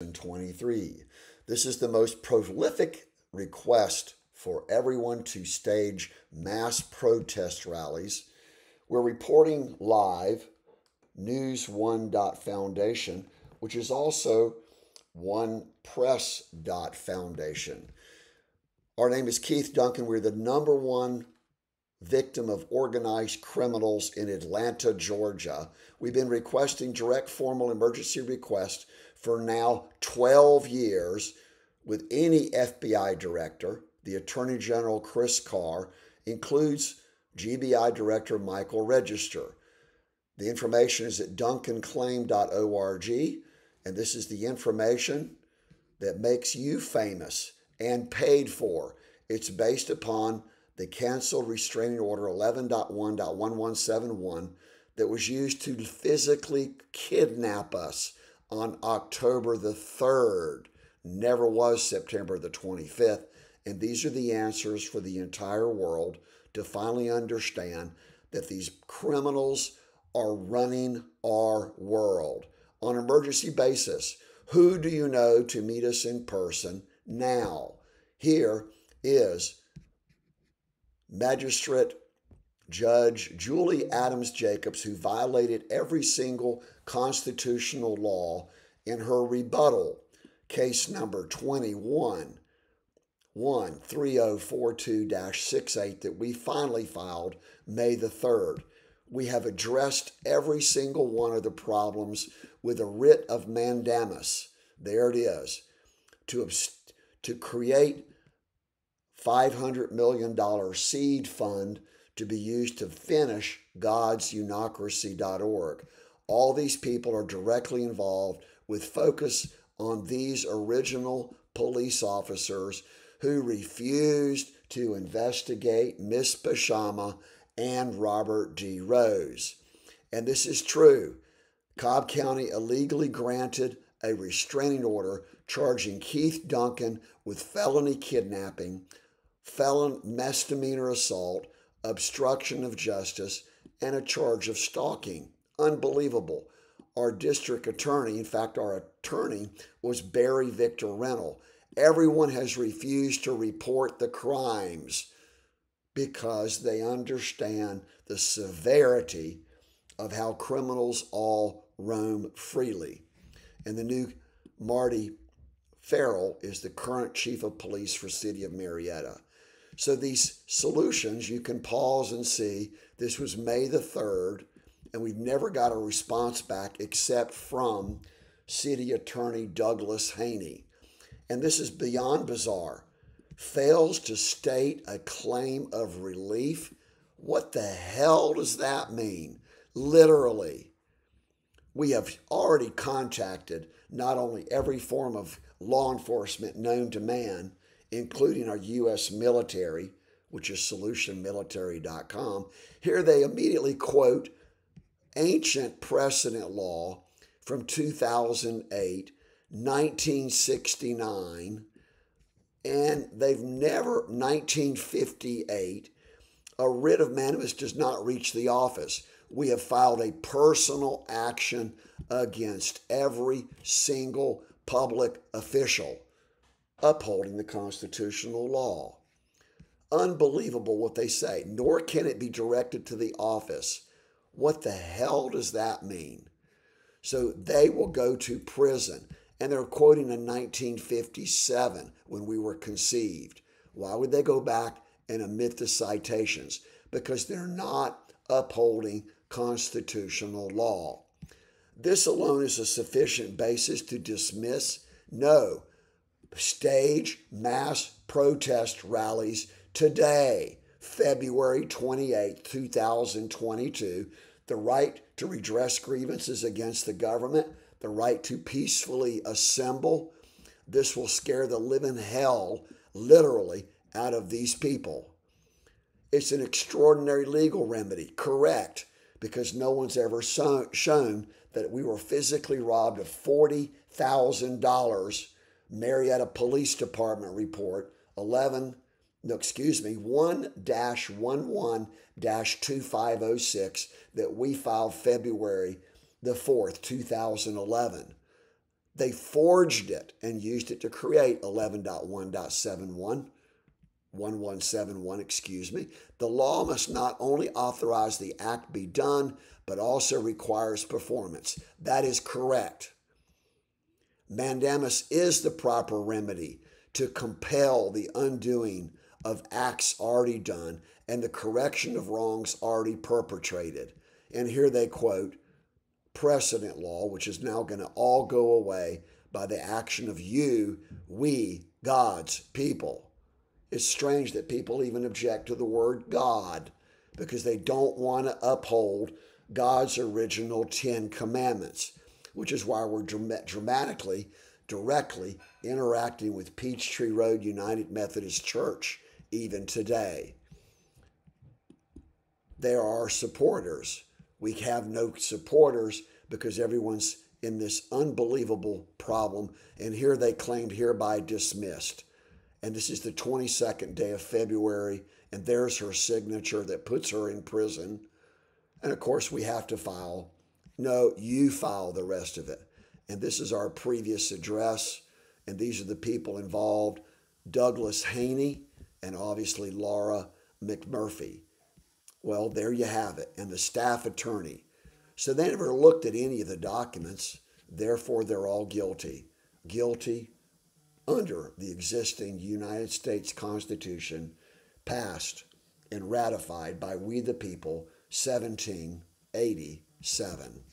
2023. This is the most prolific request for everyone to stage mass protest rallies. We're reporting live News One Foundation, which is also One Press Foundation. Our name is Keith Duncan. We're the number one victim of organized criminals in Atlanta, Georgia. We've been requesting direct formal emergency requests for now 12 years with any FBI director. The Attorney General Chris Carr includes GBI Director Michael Register. The information is at duncanclaim.org, and this is the information that makes you famous and paid for. It's based upon the canceled restraining order 11.1.1171 that was used to physically kidnap us on October the 3rd. Never was September the 25th. And these are the answers for the entire world to finally understand that these criminals are running our world on emergency basis. Who do you know to meet us in person now? Here is Magistrate Judge Julie Adams Jacobs, who violated every single constitutional law in her rebuttal, case number 21 13042 68 that we finally filed May the 3rd. We have addressed every single one of the problems with a writ of mandamus. There it is. To, to create $500 million seed fund to be used to finish godsuniocracy.org. All these people are directly involved with focus on these original police officers who refused to investigate Miss Bashama and Robert D. Rose. And this is true. Cobb County illegally granted a restraining order charging Keith Duncan with felony kidnapping, felon misdemeanor assault, obstruction of justice, and a charge of stalking. Unbelievable. Our district attorney, in fact, our attorney was Barry Victor Rental. Everyone has refused to report the crimes because they understand the severity of how criminals all roam freely. And the new Marty Ferrell is the current chief of police for city of Marietta. So these solutions, you can pause and see. This was May the 3rd and we've never got a response back except from City Attorney Douglas Haynie. And this is beyond bizarre. Fails to state a claim of relief. What the hell does that mean? Literally. We have already contacted not only every form of law enforcement known to man, including our U.S. military, which is solutionmilitary.com. Here they immediately quote ancient precedent law from 2008, 1969, and they've never, 1958, a writ of mandamus does not reach the office. We have filed a personal action against every single public official upholding the constitutional law. Unbelievable what they say, nor can it be directed to the office. What the hell does that mean? So they will go to prison. And they're quoting in 1957 when we were conceived. Why would they go back and omit the citations? Because they're not upholding constitutional law. This alone is a sufficient basis to dismiss? No. Stage mass protest rallies today, February 28, 2022, the right to redress grievances against the government, the right to peacefully assemble. This will scare the living hell, literally, out of these people. It's an extraordinary legal remedy, correct, because no one's ever shown that we were physically robbed of $40,000. Marietta Police Department report 11 no, excuse me, 1 11 2506 that we filed February the 4th, 2011. They forged it and used it to create 11.1.71. 1171, excuse me. The law must not only authorize the act be done, but also requires performance. That is correct. Mandamus is the proper remedy to compel the undoing of acts already done and the correction of wrongs already perpetrated. And here they quote precedent law, which is now going to all go away by the action of you, we, God's people. It's strange that people even object to the word God because they don't want to uphold God's original Ten Commandments, which is why we're dramatically, directly interacting with Peachtree Road United Methodist Church even today. There are supporters. We have no supporters because everyone's in this unbelievable problem, and here they claimed hereby dismissed. And this is the 22nd day of February, and there's her signature that puts her in prison. And of course, we have to file. No, you file the rest of it. And this is our previous address, and these are the people involved Douglas Haynie and obviously Laura McMurphy. Well, there you have it, and the staff attorney. So they never looked at any of the documents, therefore, they're all guilty. Guilty under the existing United States Constitution, passed and ratified by we the people 1787.